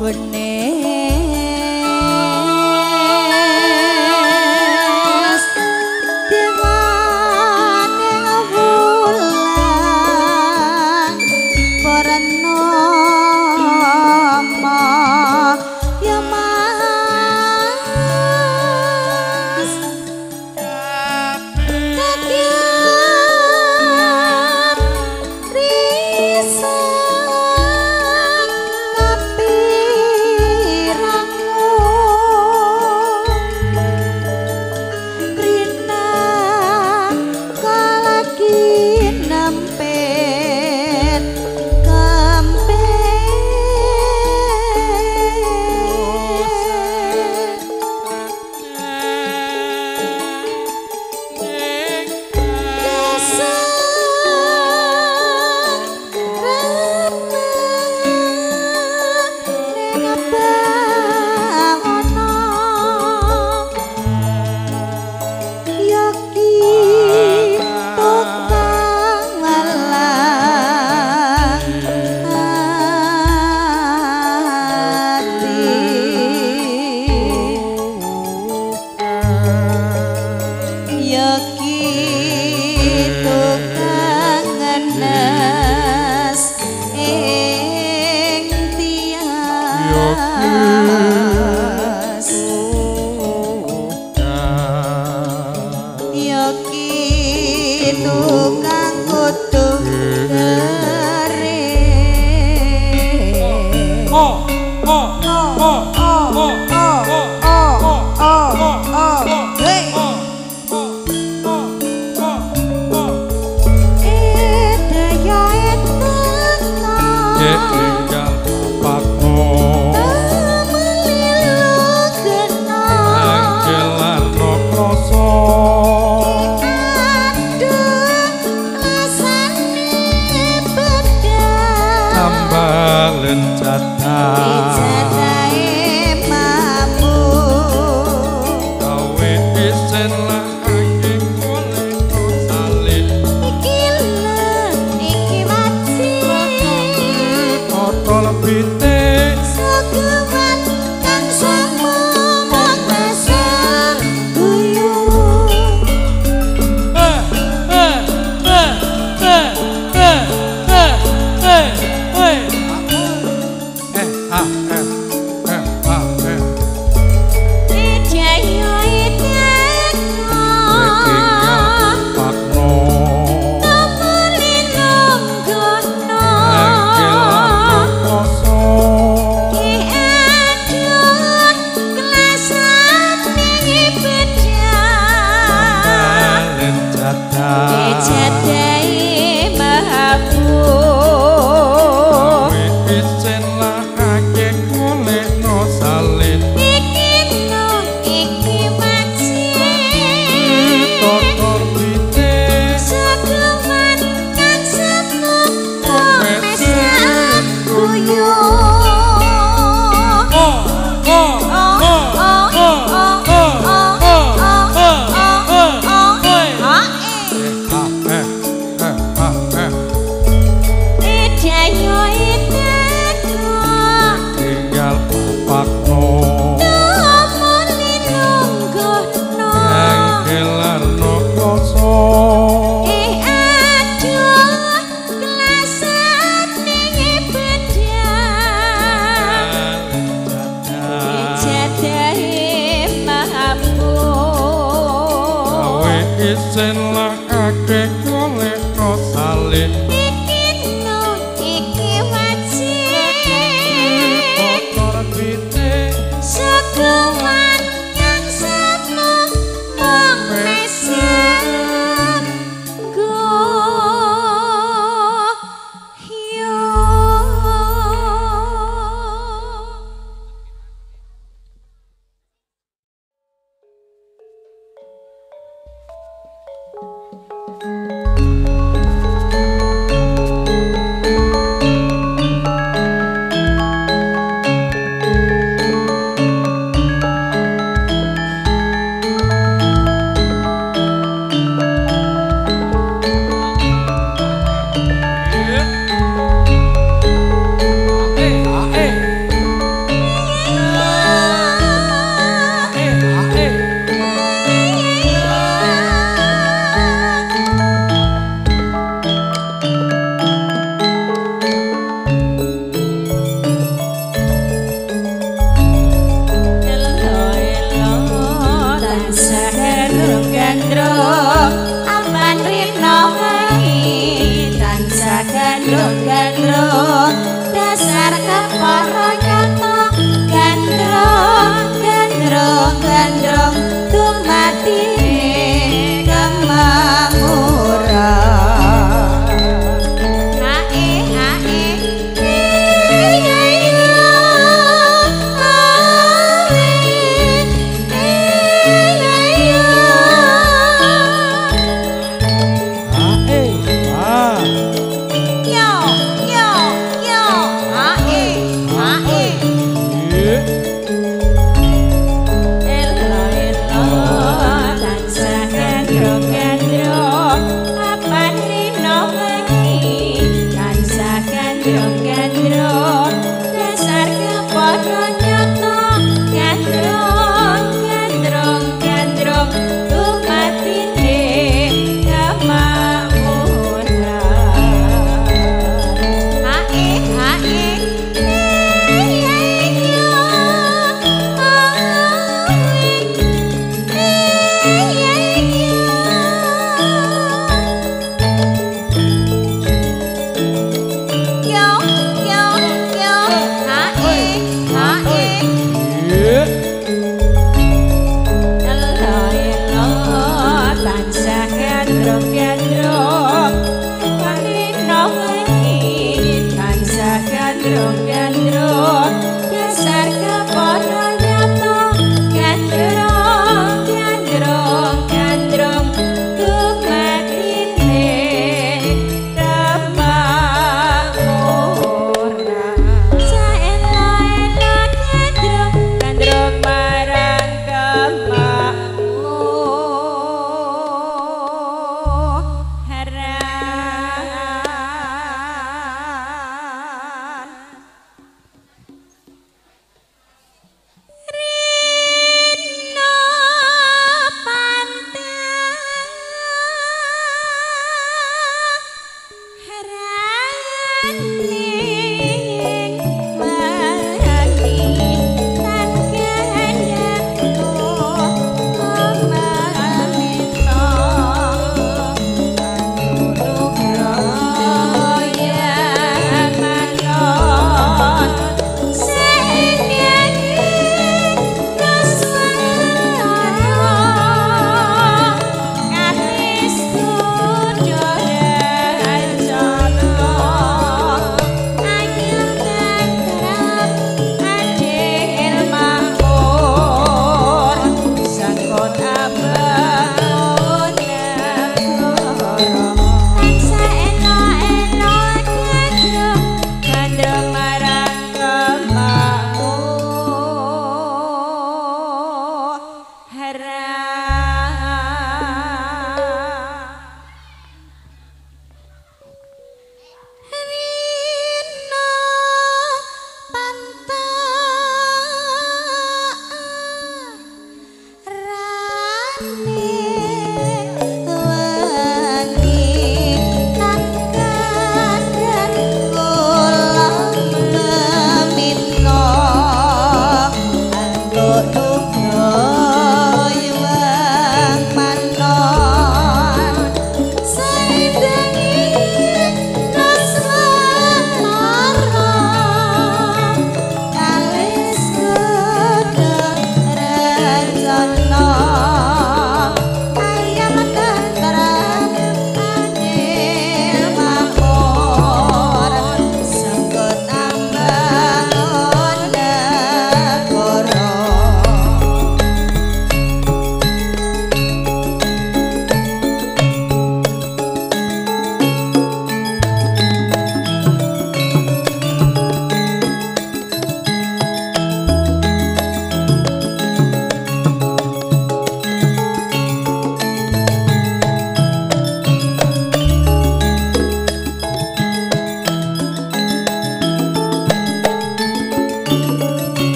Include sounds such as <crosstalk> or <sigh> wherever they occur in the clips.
would name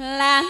Jangan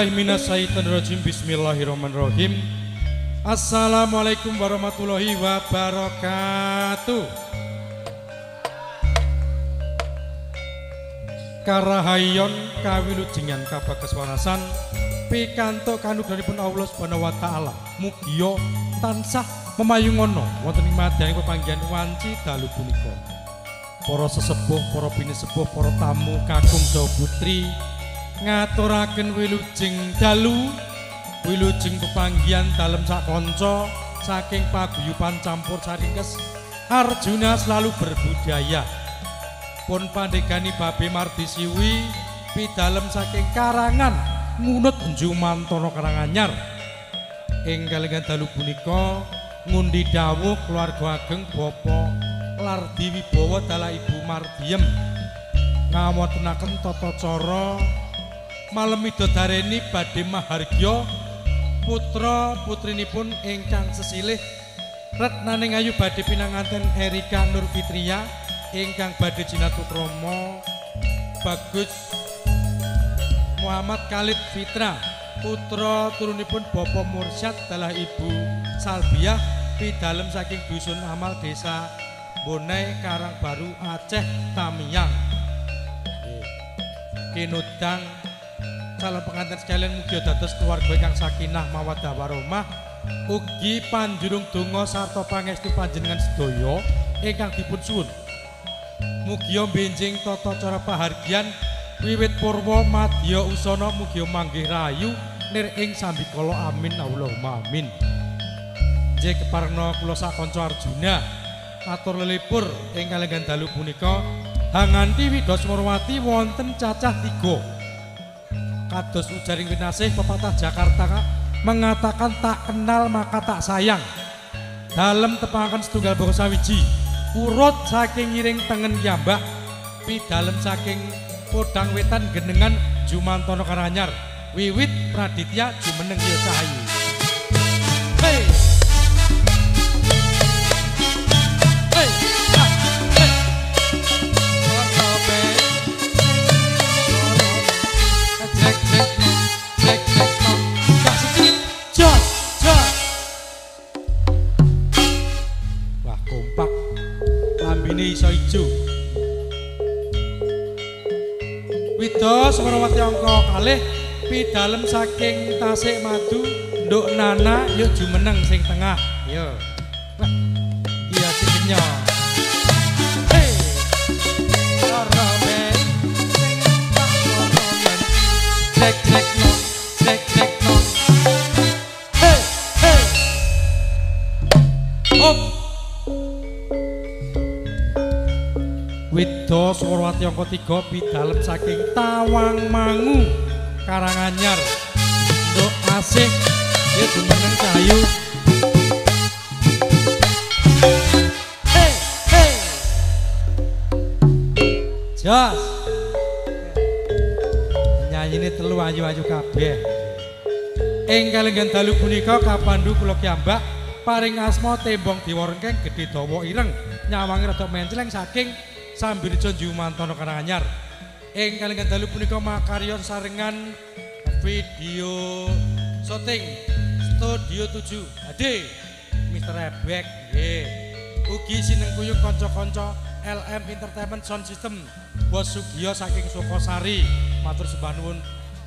A'udzubillahi minasyaitonirrajim. Bismillahirrahmanirrahim. Assalamualaikum warahmatullahi wabarakatuh. karahayon kawilujengan kabakeswarasan pikantuk kanugrahanipun Allah Subhanahu wa taala mugia tansah memayungono wonten ing madyaning pepanggihan wanci dalu punika para sesepuh para binisepuh para tamu kakung saha putri ngaturaken wilujeng dalu wilujeng pepanggihan dalem sak kanca saking paguyuban campur saringkes. Arjuna selalu berbudaya. Pun pandegani babe mardi siwi pidalem saking karangan ngunut Jumantara Karanganyar. Ing kalingan dalu punika ngundi dawuh keluarga ageng Bapa Lardi Wibowo dalah Ibu Mardiem. Ngawontenaken tata cara malem midodareni badhe mahargya putra putrinipun ingkang sesilih. Retnaning Ayu badhe pinanganten Erika Nur Fitria ingkang badhe jinatukrama. Bagus. Muhammad Khalid Fitra putra turunipun Bapak Mursyad dalah Ibu Salbiah pidalem saking dusun amal desa Bonai Karangbaru Aceh Tamiang. Kinudang calon pengantin sekalian mugi dados keluarga ingkang sakinah mawaddah warahmah ugi panjurung donga sarta pangestu panjenengan sedaya ingkang dipun suwun. Mugi benjing tata cara pahargyan wiwit purwa madya usana mugi manggih rayu nir ing sambikala amin. Allahumma amin. Nggih keparengna kula sak kanca Arjuna atur lelipur ing kalenggan dalu punika. Hanganti Widos Morwati wonten cacah tiga kados ujaring winasih pepatah Jakarta mengatakan tak kenal maka tak sayang. Dalem tepangaken setunggal bangsa sawiji. Urut saking ngiring tengen yambak pidalem saking podang wetan genengan Jumantono Karanyar. Wiwit Praditya jumeneng cahayu Dewi dalam saking tasik madu nduk nana yuk jumeneng sing tengah. Yo. Iya sing kenyang Sorowati bidalem saking Tawang Mangu Karanganyar. Nduk asih ya cahayu. Hey hey. Jos. Nyanyine telu ayu-ayu kabeh. Ing kalenggan dalu punika kapandu kula kiambak paring asma tembong diwarengkeng gedhe dawa ireng nyawangi rada mencleng saking Sambirja Jumantono Karanganyar. Ing kalenggan dalu punika makarya sarengan video syuting Studio 7. Ade Mr. Ebek nggih. Ugi sinengkuyung kanca-kanca LM Entertainment Sound System Bos Sugio saking Sukosari. Matur sembah nuwun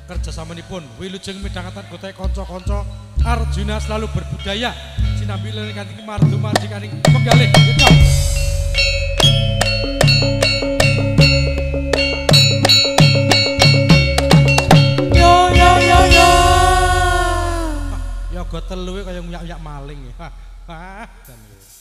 kerjasamanipun. Wilujeng midhangatan gote kanca-kanca Arjuna selalu berbudaya. Sinambi lan kanthi mardu marjikaning penggalih. Telu kaya nguyak-uyak maling. Hah. <laughs> Hah. Dan-